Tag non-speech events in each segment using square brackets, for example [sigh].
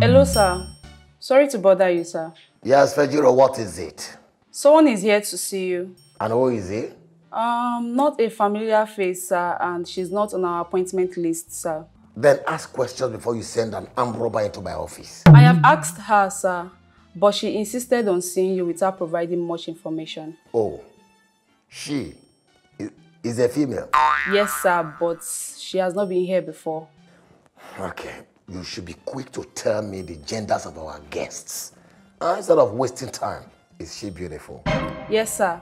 Hello, sir. Sorry to bother you, sir. Yes, Fejiro, what is it? Someone is here to see you. And who is it? Um, not a familiar face, sir, and she's not on our appointment list, sir. Then ask questions before you send an armed robber into my office. I have asked her, sir, but she insisted on seeing you without providing much information. Oh, she is, is a female. Yes, sir, but she has not been here before. Okay, you should be quick to tell me the genders of our guests. Uh, instead of wasting time, is she beautiful? Yes, sir.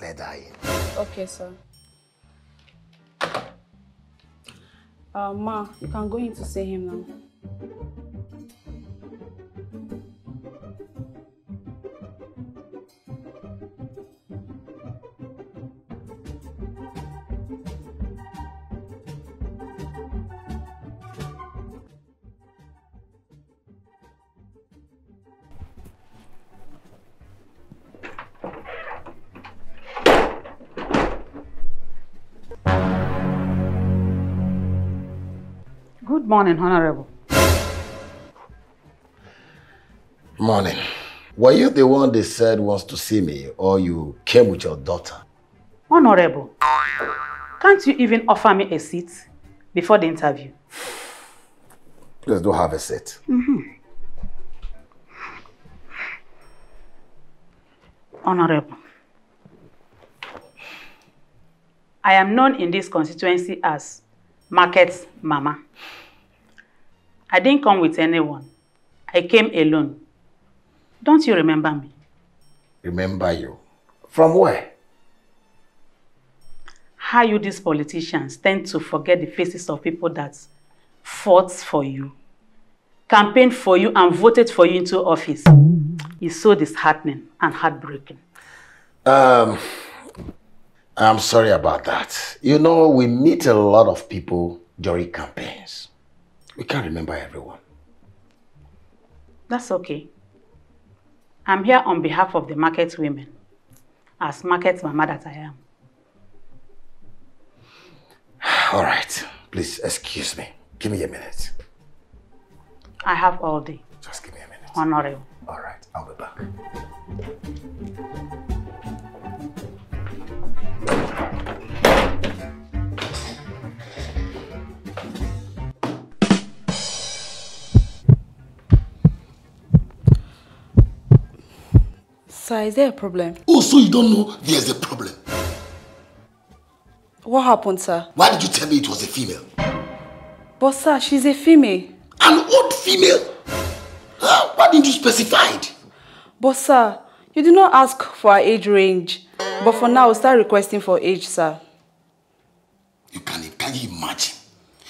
Let her in. Okay, sir. Uh, ma, you can go in to see him now. Good morning, Honorable. Morning. Were you the one they said wants to see me, or you came with your daughter? Honorable, can't you even offer me a seat before the interview? Please do have a seat. Mm-hmm. Honorable, I am known in this constituency as Market Mama. I didn't come with anyone. I came alone. Don't you remember me? Remember you. From where? How you these politicians tend to forget the faces of people that fought for you, campaigned for you, and voted for you into office is so disheartening and heartbreaking. Um, I'm sorry about that. You know, we meet a lot of people during campaigns. We can't remember everyone. That's okay. I'm here on behalf of the market women, as market mama that I am. All right. Please excuse me. Give me a minute. I have all day. Just give me a minute. Honorable. All right. I'll be back. Sir, is there a problem? Oh, so you don't know there's a problem? What happened, sir? Why did you tell me it was a female? But sir, she's a female. An old female? Huh? Why didn't you specify it? But sir, you did not ask for her age range. But for now, start requesting for age, sir. You can, can you imagine?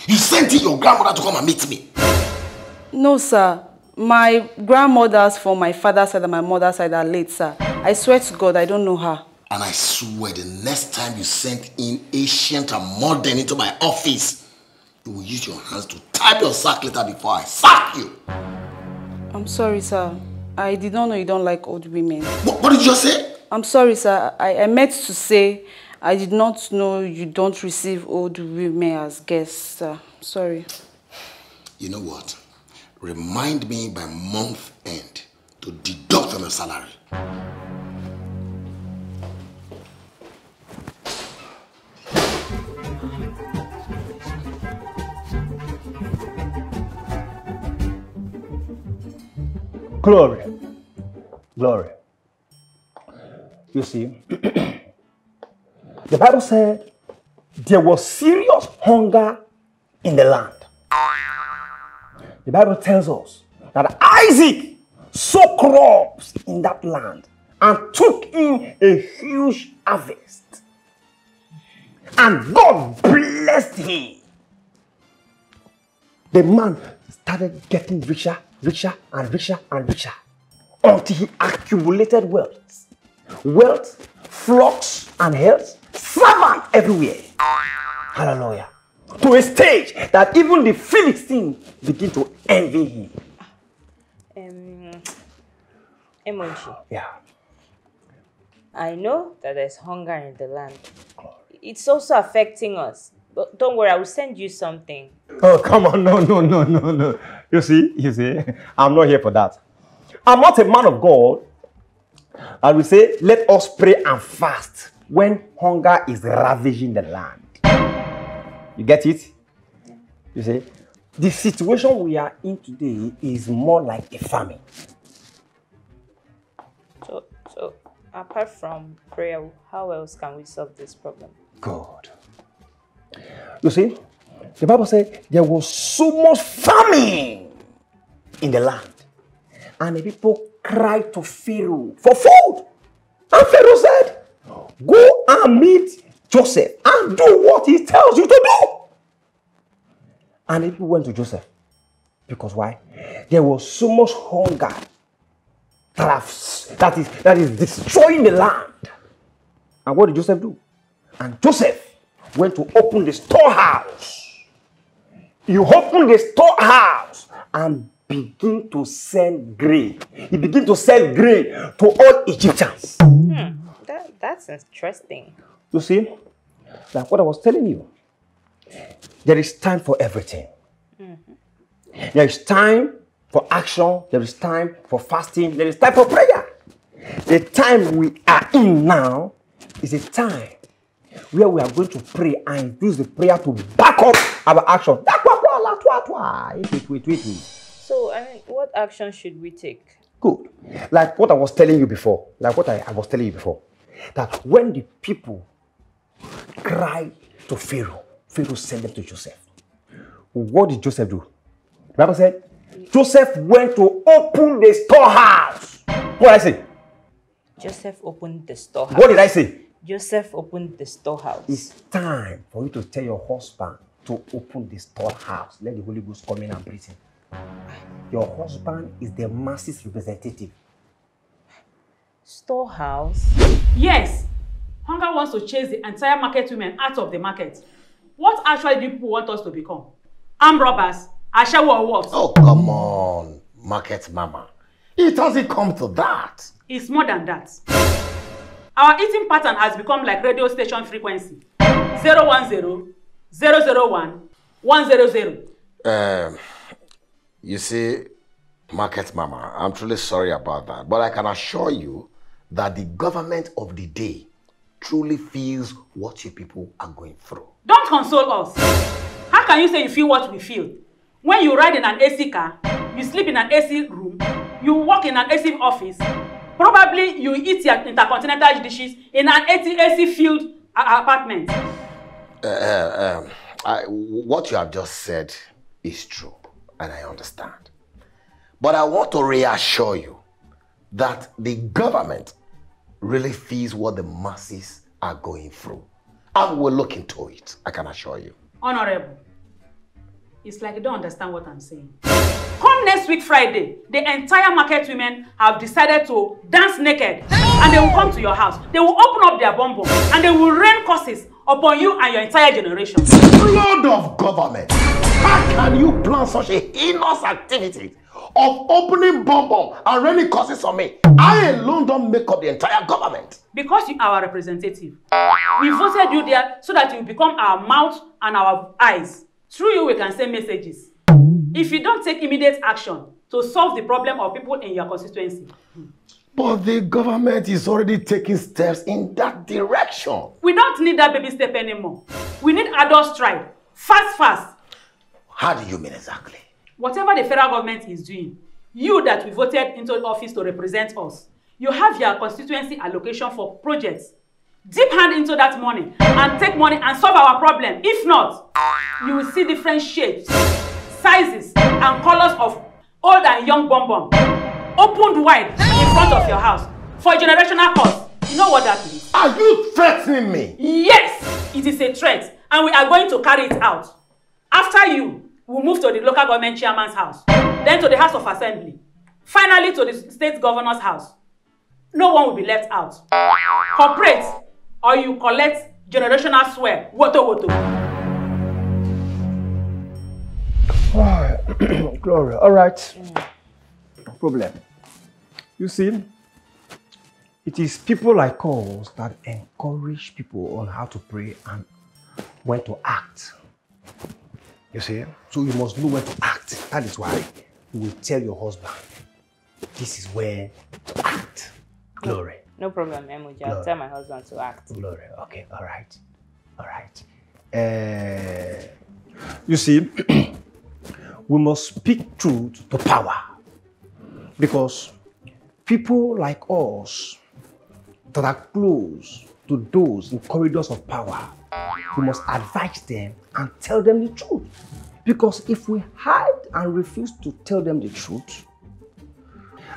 You sent in your grandmother to come and meet me. No, sir. My grandmothers from my father's side and my mother's side are late, sir. I swear to God, I don't know her. And I swear the next time you send in ancient and modern into my office, you will use your hands to type your sack letter before I sack you. I'm sorry, sir. I did not know you don't like old women. What, what did you just say? I'm sorry, sir. I, I meant to say I did not know you don't receive old women as guests, sir. Sorry. You know what? Remind me by month end to deduct from your salary. Glory. Glory. You see, [clears throat] the Bible said there was serious hunger in the land. The Bible tells us that Isaac sowed crops in that land and took in a huge harvest. And God blessed him. The man started getting richer, richer, and richer, and richer until he accumulated wealth. Wealth, flocks, and health, servants everywhere. Hallelujah. To a stage that even the Philistines begin to envy him. Um, Emonchi, Yeah. I know that there's hunger in the land. It's also affecting us. But don't worry, I will send you something. Oh, come on. No, no, no, no, no. You see, you see, [laughs] I'm not here for that. I'm not a man of God. I will say, let us pray and fast when hunger is ravaging the land. You get it? You see, the situation we are in today is more like a famine. So, so apart from prayer, how else can we solve this problem? God. You see, the Bible said there was so much famine in the land, and the people cried to Pharaoh for food. And Pharaoh said, Go and meet Joseph and do what he tells you to do. And people went to Joseph. Because why? There was so much hunger that, that, is, that is destroying the land. And what did Joseph do? And Joseph went to open the storehouse. He opened the storehouse and begin to sell grain. He began to sell grain to all Egyptians. Hmm. That, that's interesting. You see, like what I was telling you, there is time for everything. Mm-hmm. There is time for action, there is time for fasting, there is time for prayer. The time we are in now is a time where we are going to pray and use the prayer to back up our action. So, I mean, what action should we take? Good. Like what I was telling you before, like what I, I was telling you before, that when the people cried to Pharaoh, Pharaoh sent them to Joseph. What did Joseph do? The Bible said Joseph went to open the storehouse. What did I say? Joseph opened the storehouse. What did I say? Joseph opened the storehouse. It's time for you to tell your husband to open the storehouse. Let the Holy Ghost come in and breathe in. Your husband is the masses representative. Storehouse? Yes, hunger wants to chase the entire market women out of the market. What actually do people want us to become? Armed robbers? Ashawo or what? Oh, come on, market mama. It hasn't come to that. It's more than that. Our eating pattern has become like radio station frequency. 010, 001, 100. Um, you see, market mama, I'm truly sorry about that. But I can assure you that the government of the day truly feels what you people are going through. Don't console us. How can you say you feel what we feel? When you ride in an AC car, you sleep in an AC room, you work in an AC office, probably you eat your intercontinental dishes in an AC, AC filled uh, apartment. Uh, um, I, what you have just said is true, and I understand. But I want to reassure you that the government really feels what the masses are going through. And we'll look into it, I can assure you. Honorable, it's like you don't understand what I'm saying. Come next week Friday, the entire market women have decided to dance naked and they will come to your house. They will open up their bum bum and they will rain curses upon you and your entire generation. Lord of government, how can you plan such a heinous activity of opening bomb bomb and raining curses on me? I alone don't make up the entire government. Because you are our representative. We voted you there so that you become our mouth and our eyes. Through you, we can send messages. If you don't take immediate action to solve the problem of people in your constituency, But the government is already taking steps in that direction. we don't need that baby step anymore. We need adult stride. Fast, fast. How do you mean exactly? Whatever the federal government is doing, you that we voted into office to represent us, you have your constituency allocation for projects. Dip hand into that money and take money and solve our problem. If not, you will see different shapes, sizes, and colors of old and young bum bum opened wide in front of your house for generational cause. You know what that means? Are you threatening me? Yes, it is a threat, and we are going to carry it out. After you, we'll move to the local government chairman's house, then to the House of Assembly, finally to the state governor's house. No one will be left out. Cooperate, or you collect generational swear. Woto woto. [clears throat] Gloria, all right. No problem. You see, it is people like us that encourage people on how to pray and when to act. You see? So you must know when to act. That is why you will tell your husband, this is where to act. Glory. No problem, Emoji. I'll tell my husband to act. Glory. Okay, all right. All right. Uh, you see, [clears throat] we must speak truth to power. Because people like us that are close to those in corridors of power, we must advise them and tell them the truth. Because if we hide and refuse to tell them the truth,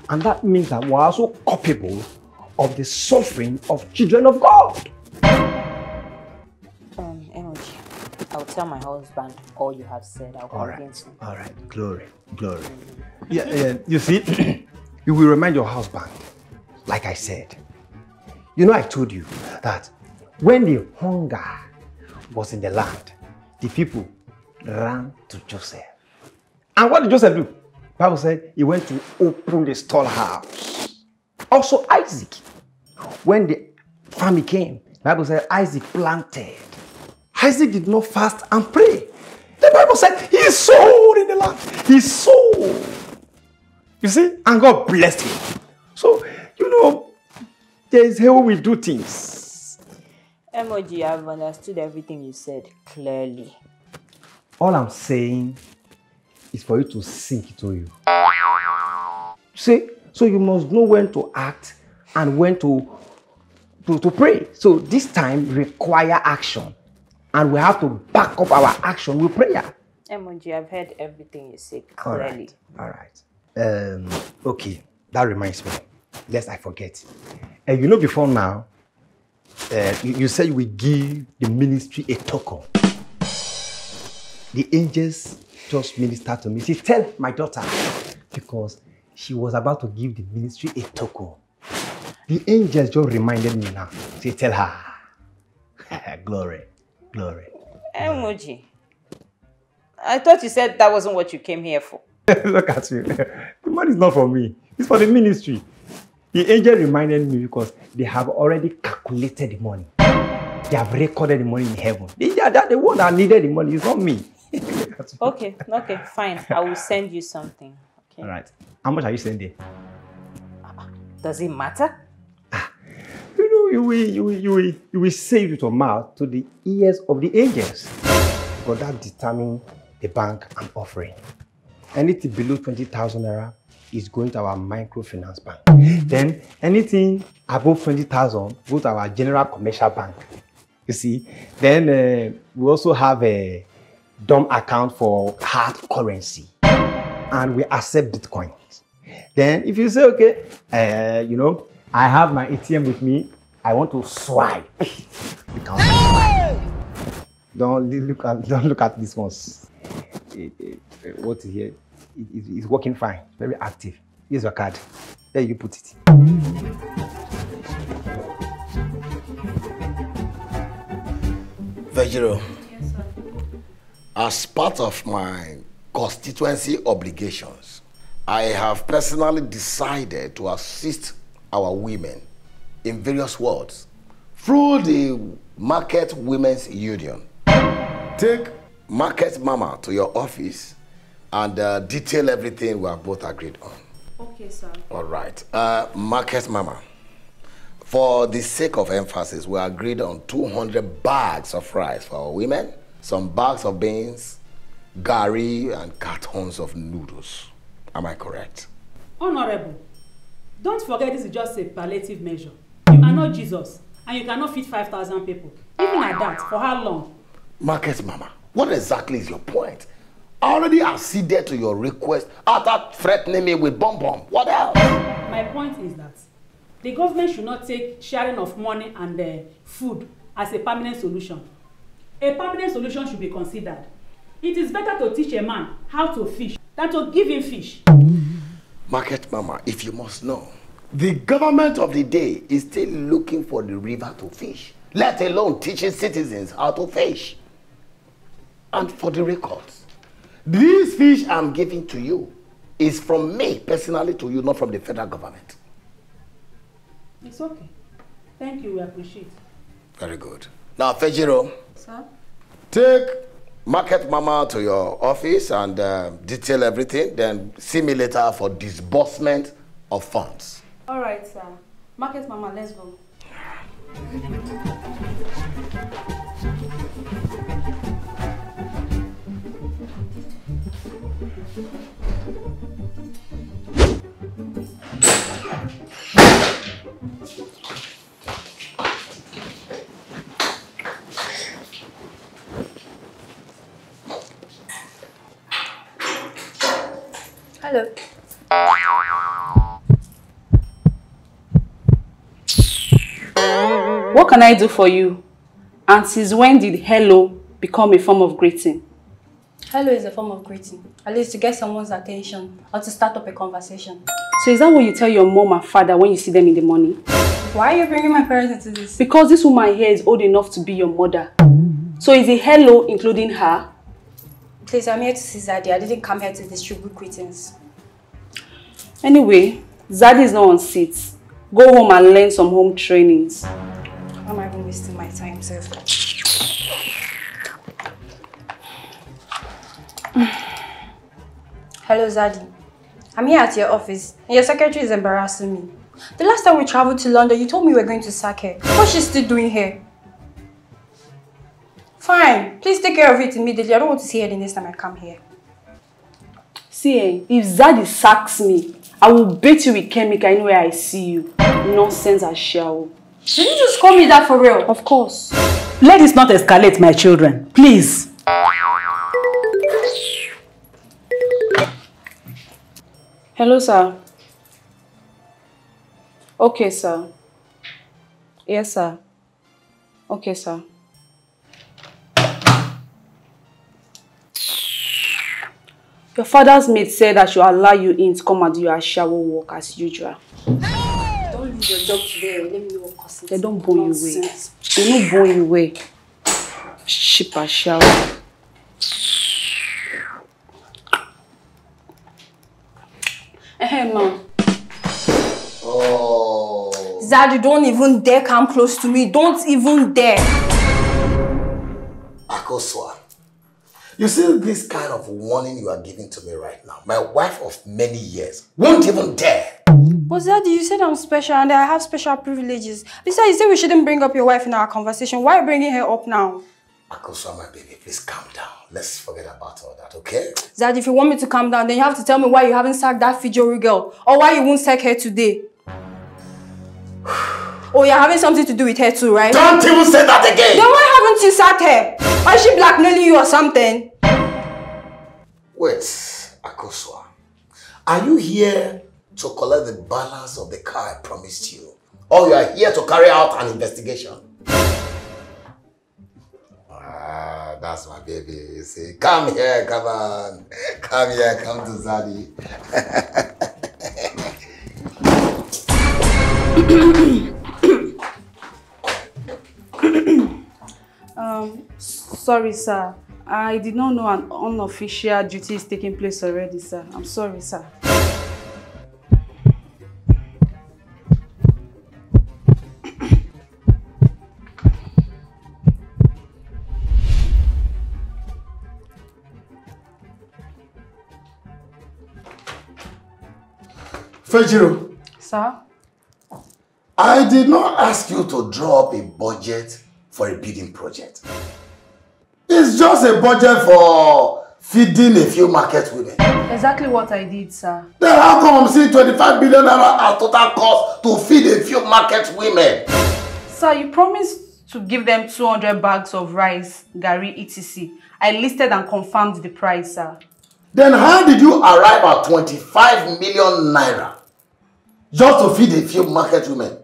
and that means that we're also culpable of the suffering of children of God. Um, Emoji. I'll tell my husband all you have said. I'll All convince him. right, all right, glory, glory. Yeah, uh, you see, [clears throat] you will remind your husband, like I said. You know, I told you that when the hunger was in the land, the people ran to Joseph. And what did Joseph do? Bible said he went to open the storehouse. Also Isaac, when the famine came, Bible said Isaac planted. Isaac did not fast and pray. The Bible said he sowed in the land. He sowed. You see? And God blessed him. So, you know, there is how we do things. Emoji, I've understood everything you said clearly. All I'm saying is for you to sink to you. See? So you must know when to act and when to, to, to pray. So this time require action. And we have to back up our action with prayer. Emoji, I've heard everything you said clearly. right. All right. Um, okay. That reminds me. Lest I forget. Uh, you know, before now, uh, you, you said you will give the ministry a token. The angels just ministered to me. She tell my daughter because she was about to give the ministry a token. The angels just reminded me now. She tell her, [laughs] glory, glory. Emoji. I thought you said that wasn't what you came here for. [laughs] Look at you. [laughs] The money is not for me. It's for the ministry. The angel reminded me because they have already calculated the money. They have recorded the money in heaven. They are the one that needed the money. It's not me. Look at you. Okay, okay, fine. I will send you something. Okay. All right. How much are you sending? Does it matter? Ah, you know, you will, you will, you will, you will say it with your mouth to the ears of the angels. Because that determines the bank I'm offering. Anything below 20,000 naira is going to our microfinance bank. Then anything above 20,000 go to our general commercial bank. You see? Then uh, we also have a dumb account for hard currency. And we accept Bitcoin. Then if you say, okay, uh, you know, I have my ATM with me, I want to swipe. [laughs] Can. Don't look at [laughs] don't look at this ones. Eh, what is here? It, it- it's working fine, very active. Here's your card. There you put it. Vejiro, as part of my constituency obligations, I have personally decided to assist our women in various wards through the Market Women's Union. Take Market Mama to your office and uh, detail everything we have both agreed on. Okay, sir. All right. Uh, Market Mama, for the sake of emphasis, we agreed on 200 bags of rice for our women, some bags of beans, gari, and cartons of noodles. Am I correct? Honorable, don't forget this is just a palliative measure. You are not Jesus, and you cannot feed 5,000 people. Even at that, for how long? Market Mama, what exactly is your point? Already acceded to your request after threatening me with bomb bomb. What else? My point is that the government should not take sharing of money and uh, food as a permanent solution. A permanent solution should be considered. It is better to teach a man how to fish than to give him fish. Market Mama, if you must know, the government of the day is still looking for the river to fish, let alone teaching citizens how to fish. And for the records, this fish I'm giving to you is from me personally to you, not from the federal government. It's okay. Thank you, we appreciate. Very good. Now, Fejiro, Sir? take market mama to your office and uh, detail everything. Then see me later for disbursement of funds. All right, sir. Market mama, let's go. Hello. What can I do for you? And since when did hello become a form of greeting? Hello is a form of greeting, at least to get someone's attention or to start up a conversation. So is that what you tell your mom and father when you see them in the morning? Why are you bringing my parents into this? Because this woman here is old enough to be your mother. So is a hello including her? Please, I'm here to see Zaddy. I didn't come here to distribute greetings. Anyway, Zaddy is not on seats. Go home and learn some home trainings. Why am I even wasting my time, sir? [sighs] Hello, Zaddy. I'm here at your office, and your secretary is embarrassing me. The last time we traveled to London, you told me we were going to sack her. What's she still doing here? Fine. Please take care of it immediately. I don't want to see her the next time I come here. See, eh, if Zaddy sacks me, I will beat you with chemical anywhere I see you. Nonsense as shall. Did you just call me that for real? Of course. Let this not escalate, my children. Please. Hello, sir. Okay, sir. Yes, sir. Okay, sir. Your father's maid said I should allow you in to come and do your shower work as usual. Don't leave your job today. Let me know what causes They don't bow you away. They no bow you away. Ship a shower. Eh. Oh. Zaddy, don't even dare come close to me. Don't even dare. Akosua. You see this kind of warning you are giving to me right now. My wife of many years won't even dare. But Zaddy, you said I'm special and I have special privileges. Besides, you said we shouldn't bring up your wife in our conversation. Why are you bringing her up now? Akosua, my baby, please calm down. Let's forget about all that, okay? Zaddy, if you want me to calm down, then you have to tell me why you haven't sacked that Fijori girl or why you won't sack her today. [sighs] oh, you're having something to do with her too, right? Don't even say that again! Then why haven't you sacked her? Why is she blackmailing you or something? Wait, Akosua. Are you here to collect the balance of the car I promised you? Or you are here to carry out an investigation? That's my baby. You see, come here, come on. Come here, come to Zadie. Um, sorry, sir. I did not know an unofficial duty is taking place already, sir. I'm sorry, sir. Fejiro, Sir? I did not ask you to draw up a budget for a bidding project. It's just a budget for feeding a few market women. Exactly what I did, sir. Then how come I'm seeing 25 billion naira as total cost to feed a few market women? Sir, you promised to give them 200 bags of rice, gari, etc. I listed and confirmed the price, sir. Then how did you arrive at 25 million naira just to feed a few market women?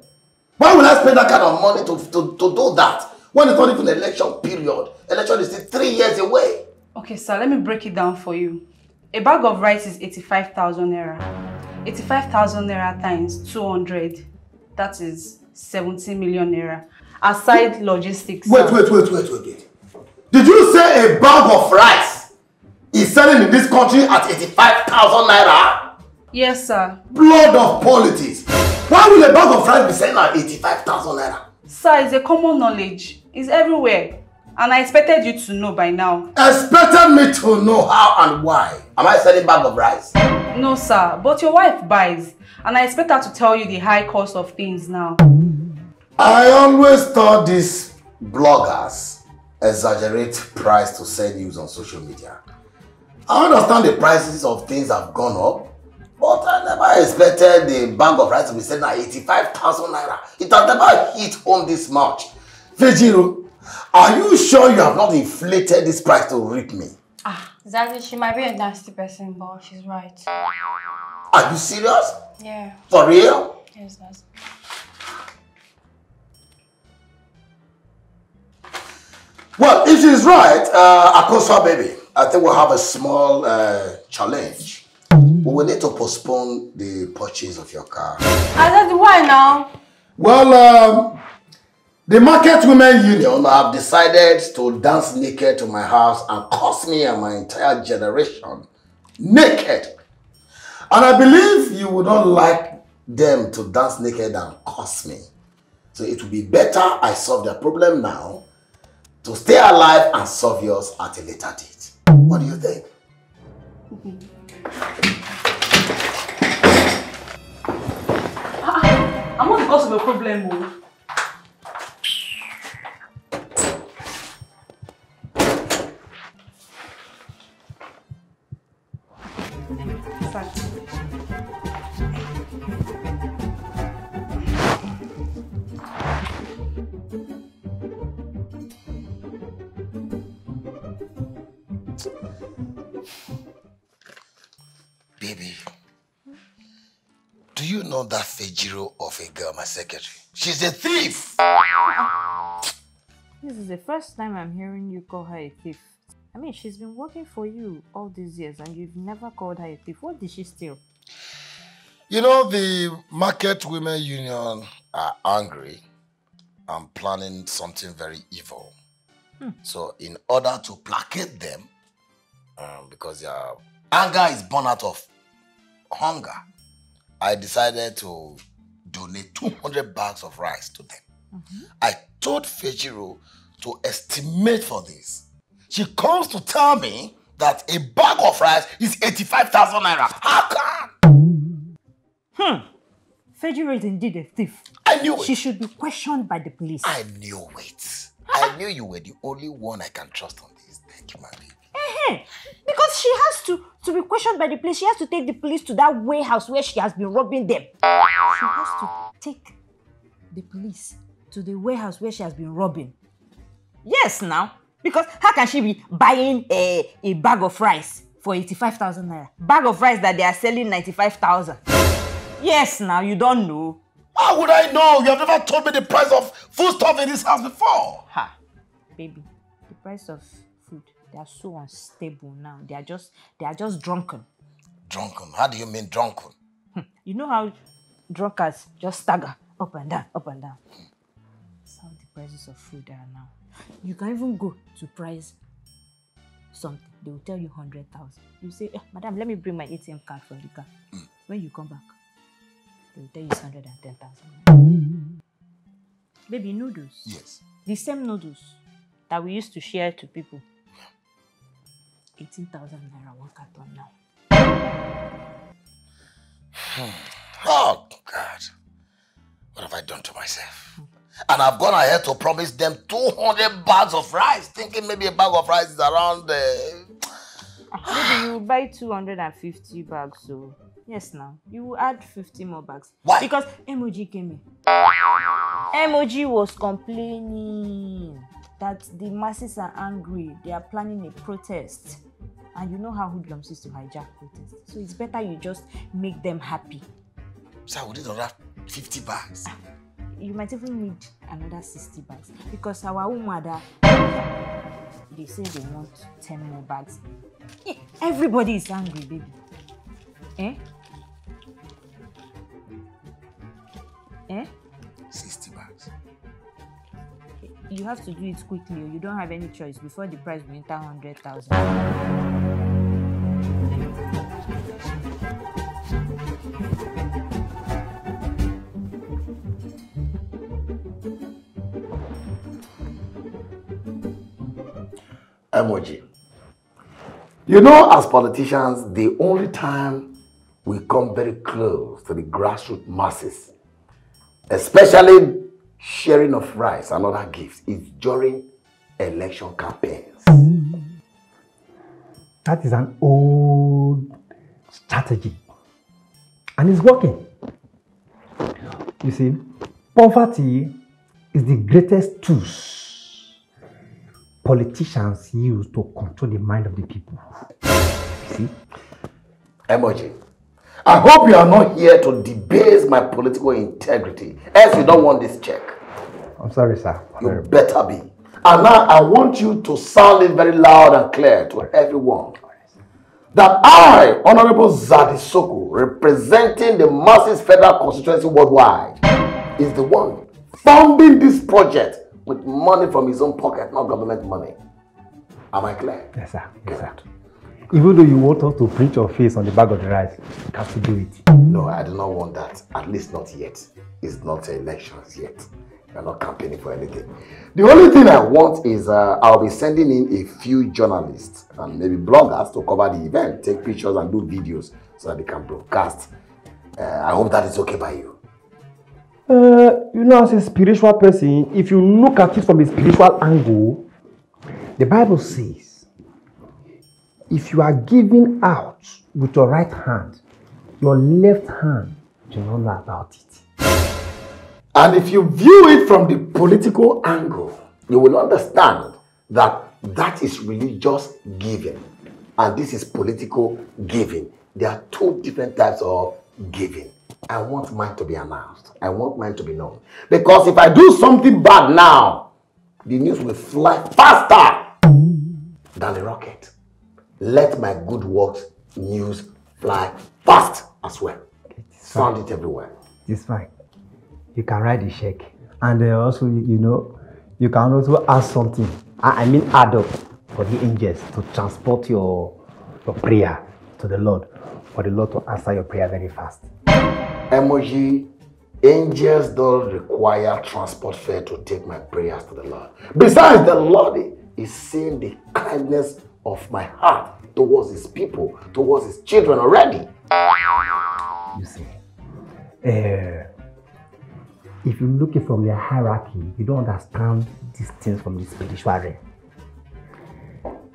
Why would I spend that kind of money to, to, to do that when it's not even election period? Election is still three years away. Okay, sir, let me break it down for you. A bag of rice is 85,000 naira. 85,000 naira times 200, that is 70 million naira. Aside logistics. Wait, wait, wait, wait, wait, wait. Did you say a bag of rice is selling in this country at 85,000 naira? Yes, sir. Blood of politics. Why will a bag of rice be selling at 85,000 naira? Sir, it's a common knowledge. It's everywhere. And I expected you to know by now. Expected me to know how and why. Am I selling bag of rice? No, sir. But your wife buys. And I expect her to tell you the high cost of things now. I always thought these bloggers exaggerate price to sell news on social media. I understand the prices of things have gone up, but I never expected the bag of rice to be selling at 85,000 naira. It has never hit home this much. Fejiro, are you sure you have not inflated this price to rip me? Ah, Zazi, she might be a nasty person, but she's right. Are you serious? Yeah. For real? Yes, Zazi. Well, if she's right, uh, baby, I think we'll have a small uh, challenge. We will need to postpone the purchase of your car. Zazi, why now? Well, um, the Market Women Union have decided to dance naked to my house and curse me and my entire generation naked. And I believe you would not like them to dance naked and curse me. So it would be better I solve their problem now to stay alive and solve yours at a later date. What do you think? I'm not the cause of a problem, oh. Baby, do you know that Fejiro of a girl, my secretary? She's a thief! This is the first time I'm hearing you call her a thief. I mean, she's been working for you all these years and you've never called her a thief. What did she steal? You know, the Market Women Union are angry and planning something very evil. So, in order to placate them, um, because their anger is born out of hunger, I decided to donate 200 bags of rice to them. I told Fejiro to estimate for this. She comes to tell me that a bag of rice is 85,000 naira. How come? Fejiro is indeed a thief. I knew She it. should be questioned by the police. I knew it. I knew you were the only one I can trust on this. Thank you, my Eh, Because she has to, to be questioned by the police. She has to take the police to that warehouse where she has been robbing them. She has to take the police to the warehouse where she has been robbing. Yes, now. Because how can she be buying a, a bag of rice for 85,000 naira? Bag of rice that they are selling 95,000. Yes, now you don't know. How would I know? You have never told me the price of food stuff in this house before. Ha, baby, the price of they are so unstable now. They are just they are just drunken. Drunken. How do you mean drunken? You know how drunkards just stagger up and down, up and down. That's how the prices of food are now. You can even go to price something. They will tell you hundred thousand. You say, eh, Madam, let me bring my ATM card from the car. When you come back, they will tell you it's hundred and ten thousand. Baby noodles. Yes. The same noodles that we used to share to people. 18,000 naira one carton now. [sighs] Oh, God. What have I done to myself? And I've gone ahead to promise them 200 bags of rice, thinking maybe a bag of rice is around. Uh... [sighs] Maybe you buy 250 bags, so yes, now you will add 50 more bags. Why? Because emoji came in. Emoji was complaining that the masses are angry. They are planning a protest. And you know how hoodlums used to hijack protests. So it's better you just make them happy. So I would need another 50 bags. you might even need another 60 bags because our own mother they say they want 10 more bags Eh, everybody is angry baby eh you have to do it quickly or you don't have any choice before the price will enter 100000 Emoji. You know, as politicians, the only time we come very close to the grassroots masses, especially sharing of rice and other gifts, is during election campaigns. That is an old strategy. And it's working. You see, poverty is the greatest tools politicians use to control the mind of the people. You see? Emoji. I hope you are not here to debase my political integrity, else you don't want this check. I'm sorry, sir. You better be. And now I want you to sound it very loud and clear to everyone that I, Honorable Zaddy Sokoh, representing the masses federal constituency worldwide, is the one funding this project with money from his own pocket, not government money. Am I clear? Yes, sir. Yes, sir. Even though you want us to print your face on the bag of the rice, you can still do it. No, I do not want that. At least not yet. It's not elections yet. We're not campaigning for anything. The only thing I want is uh, I'll be sending in a few journalists and maybe bloggers to cover the event, take pictures and do videos so that they can broadcast. Uh, I hope that is okay by you. Uh, you know, as a spiritual person, if you look at it from a spiritual angle, the Bible says, if you are giving out with your right hand, your left hand do not know about it. And if you view it from the political angle, you will understand that that is religious giving and this is political giving. There are two different types of giving. I want mine to be announced. I want mine to be known. Because if I do something bad now, the news will fly faster than a rocket. Let my good works news fly fast as well. Sound it everywhere. It's fine. You can write the check. And uh, also, you, you know, you can also add something. I, I mean, add up for the angels to transport your, your prayer to the Lord, for the Lord to answer your prayer very fast. Emoji, angels don't require transport fare to take my prayers to the Lord. Besides, the Lord is seeing the kindness of my heart towards his people, towards his children already. You see, uh, if you look it from the hierarchy, you don't understand these things from the spiritual realm.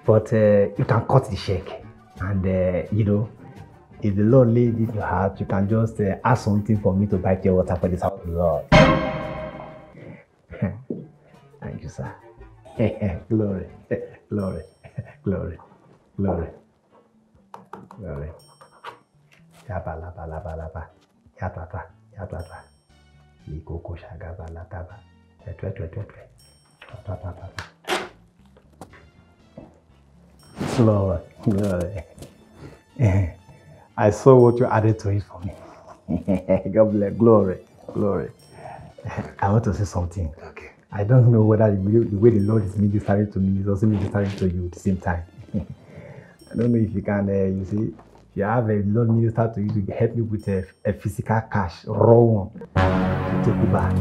But uh, you can cut the check, and uh, you know, if the Lord laid it in your heart, you can just uh, ask something for me to buy your water for this house of the Lord. [laughs] Thank you, sir. [laughs] glory, [laughs] glory, glory, glory, glory. Yaba laba laba laba, yatata, yatata. Likoko shagaba lataba, etwe etwe etwe etwe. Tatatata. Glory, glory. [laughs] I saw what you added to it for me. [laughs] God bless. Glory, glory. [laughs] I want to say something. Okay. I don't know whether the way the Lord is ministering to me is also ministering to you at the same time. I don't know if you can, uh, you see, if you have a Lord minister to you to help me with a, a physical cash, raw one, to it back.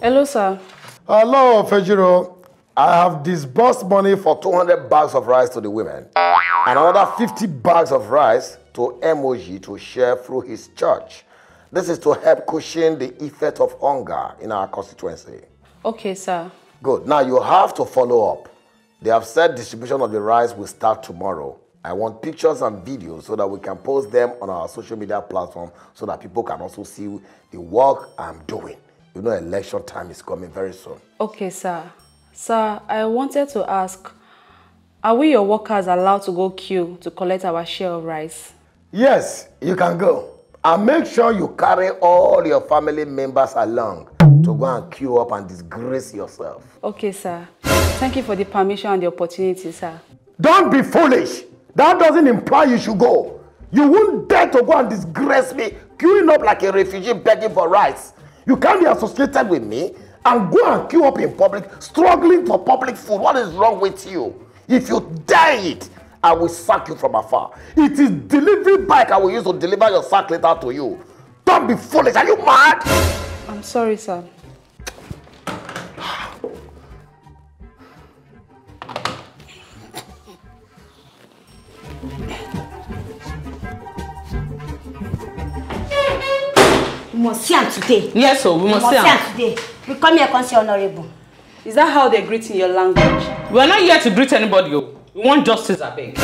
Hello, sir. Hello, Fejiro. I have disbursed money for 200 bags of rice to the women and another 50 bags of rice to Emoji to share through his church. This is to help cushion the effect of hunger in our constituency. Okay, sir. Good. Now you have to follow up. They have said distribution of the rice will start tomorrow. I want pictures and videos so that we can post them on our social media platform so that people can also see the work I'm doing. You know, election time is coming very soon. Okay, sir. Sir, I wanted to ask, are we your workers allowed to go queue to collect our share of rice? Yes, you can go. And make sure you carry all your family members along to go and queue up and disgrace yourself. Okay, sir. Thank you for the permission and the opportunity, sir. Don't be foolish. That doesn't imply you should go. You won't dare to go and disgrace me, queuing up like a refugee begging for rice. You can't be associated with me and go and queue up in public, struggling for public food. What is wrong with you? If you dare it, I will sack you from afar. It is delivery bike I will use to deliver your sack letter to you. Don't be foolish. Are you mad? I'm sorry, sir. We must see am today. Yes, so we We must must see am today. We come here come see honourable. Is that how they greet in your language? We are not here to greet anybody. oh. We want justice, I beg.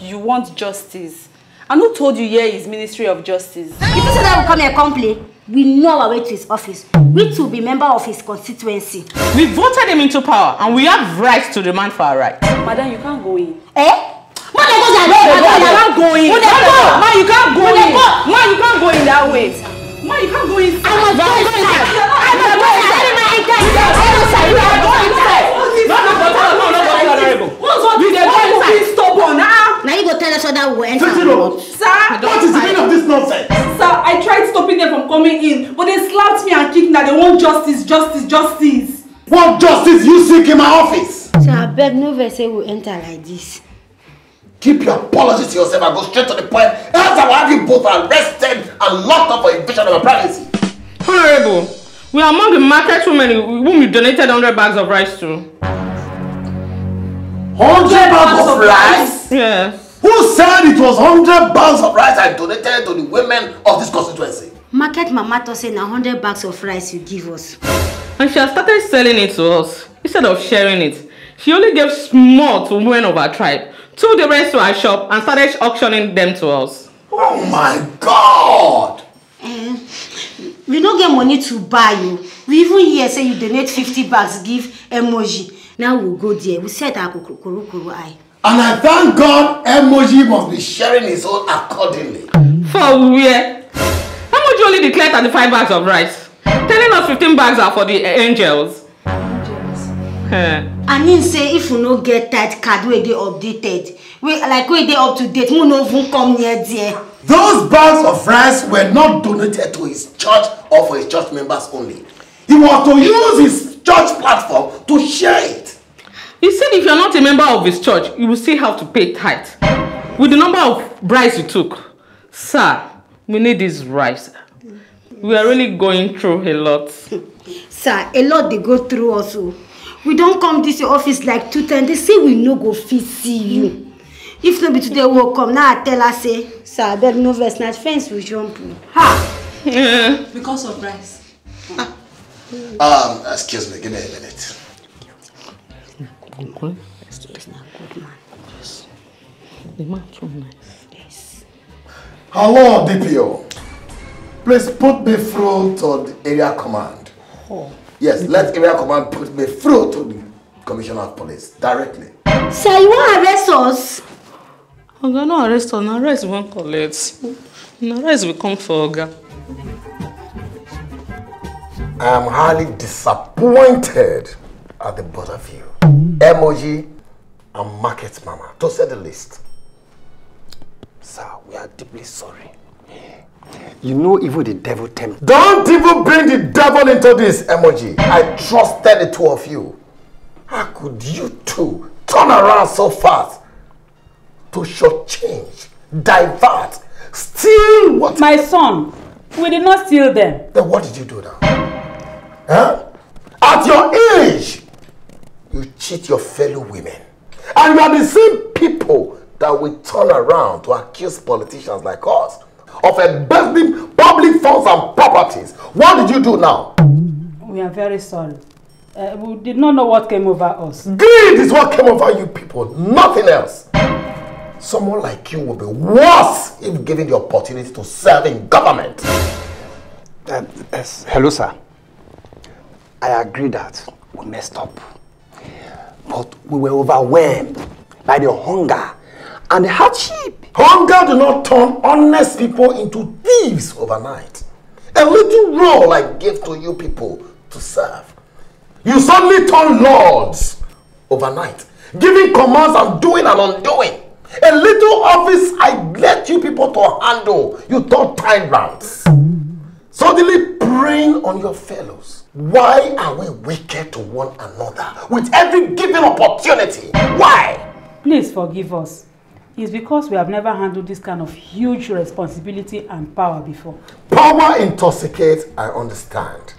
You want justice. And who told you here is Ministry of Justice? If you say that we come here come play, we know our way to his office. We too be member of his constituency. We voted him into power and we have rights to demand for our rights. Madam, you can't go in. Eh? Mo dey go there. No, Mo you can't go in. Mo dey go. Ma, you can't go in. go. Ma, you can't go in that way. Ma, you can't go in. I must go inside. Now you go tell us whether we go enter. Sir, What is the meaning of this nonsense? sir, I tried stopping them from coming in, but they slapped me and kicked me that they want justice, justice, justice. What justice you seek in my office? So I beg no vex say we enter like this. Keep your apologies to yourself and go straight to the point. Else I will have you both arrested and locked up for invasion of my privacy. Honorable, we are among the market women whom you donated 100 bags of rice to. Hundred bags of rice? Yes. Who said it was hundred bags of rice I donated to the women of this constituency? Market mama talk say na hundred bags of rice you give us. And she has started selling it to us instead of sharing it. She only gave small to women of her tribe, took the rest to her shop, and started auctioning them to us. Oh my God! We no get money to buy you. We even hear say you donate fifty bags give emoji. Now we go there. We set our kuru eye. And I thank God Emoji must be sharing his own accordingly. For where? How much you only declared 35 bags of rice? Telling us 15 bags are for the angels. Eh. I mean say if we no get that card wey dey updated, wey like wey dey up to date, we no even come near there. Those bags of rice were not donated to his church or for his church members only. He was to use his church platform to share it. He said if you're not a member of his church, you will still have to pay tithe. With the number of rice you took, sir, we need this rice. We are really going through a lot. [laughs] Sir, a lot dey go through us o. We don come dis your office like two times, dey say we no go fit see you. If no be today we come, now I tell her say, sir abeg no vex, na fence we jump o. Ha! [laughs] Because of rice. Um, excuse me, give me a minute. The man too nice. Hello, DPO. Please put me through to the area command. Yes, let area command put me through to the commissioner of police directly. Sir, you wan arrest us? Oga no arrest us, na rice we wan collect. Na rice we come for Oga. I am highly disappointed at the both of you. Emoji and Market Mama, to say the least. Sir, we are deeply sorry. You know even the devil tempt. Don't even bring the devil into this, Emoji. I trusted the two of you. How could you two turn around so fast to shortchange, divert, steal what? My son, we did not steal them. Then what did you do now? Huh? At your age, you cheat your fellow women. And you are the same people that will turn around to accuse politicians like us of embezzling public funds and properties. What did you do now? We are very sorry. Uh, we did not know what came over us. Greed is what came over you people, nothing else. Someone like you will be worse if given the opportunity to serve in government. Uh, yes, hello, sir. I agree that we messed up. But we were overwhelmed by the hunger and the hardship. Hunger do not turn honest people into thieves overnight. A little role I gave to you people to serve. You suddenly turn lords overnight, giving commands and doing and undoing. A little office I let you people to handle, you turn tyrants. Suddenly preying on your fellows. Why are we wicked to one another with every given opportunity? Why? Please forgive us. It's because we have never handled this kind of huge responsibility and power before. Power intoxicates, I understand.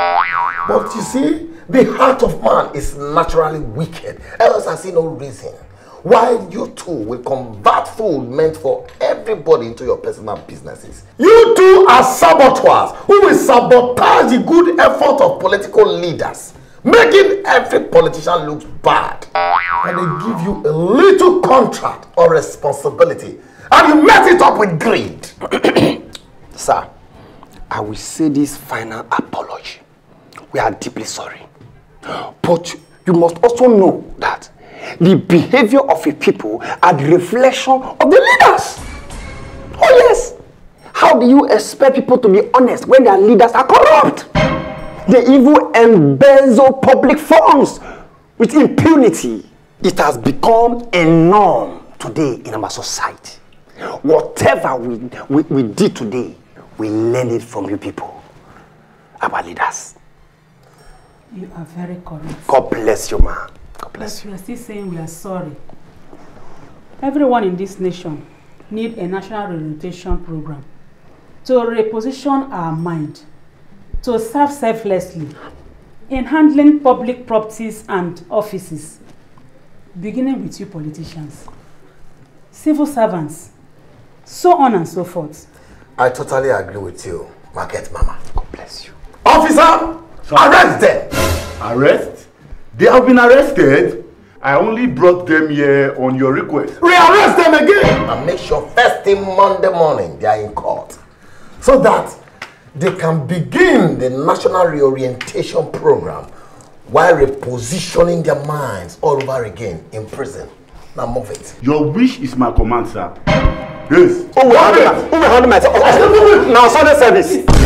But you see, the heart of man is naturally wicked. Else I see no reason why you two will convert food meant for everybody into your personal businesses. You two are saboteurs who will sabotage the good effort of political leaders, making every politician look bad. And they give you a little contract or responsibility, and you mess it up with greed. [clears throat] Sir, I will say this final apology. We are deeply sorry. But you must also know that the behavior of a people are the reflection of the leaders. Oh yes. How do you expect people to be honest when their leaders are corrupt? They even embezzle public funds with impunity. It has become a norm today in our society. Whatever we, we, we did today, we learn it from you people, our leaders. You are very correct. God bless you, man. God bless But you. we are still saying we are sorry. Everyone in this nation need a national reorientation program to reposition our mind, to serve selflessly in handling public properties and offices, beginning with you politicians, civil servants, so on and so forth. I totally agree with you, Market Mama. God bless you. Officer, arrest them! Arrest? They have been arrested. I only brought them here on your request. Rearrest them again! And make sure first thing Monday morning they are in court. So that they can begin the national reorientation program while repositioning their minds all over again in prison. Now move it. Your wish is my command, sir. Yes. Who will handle my, who will handle my, now Sunday service.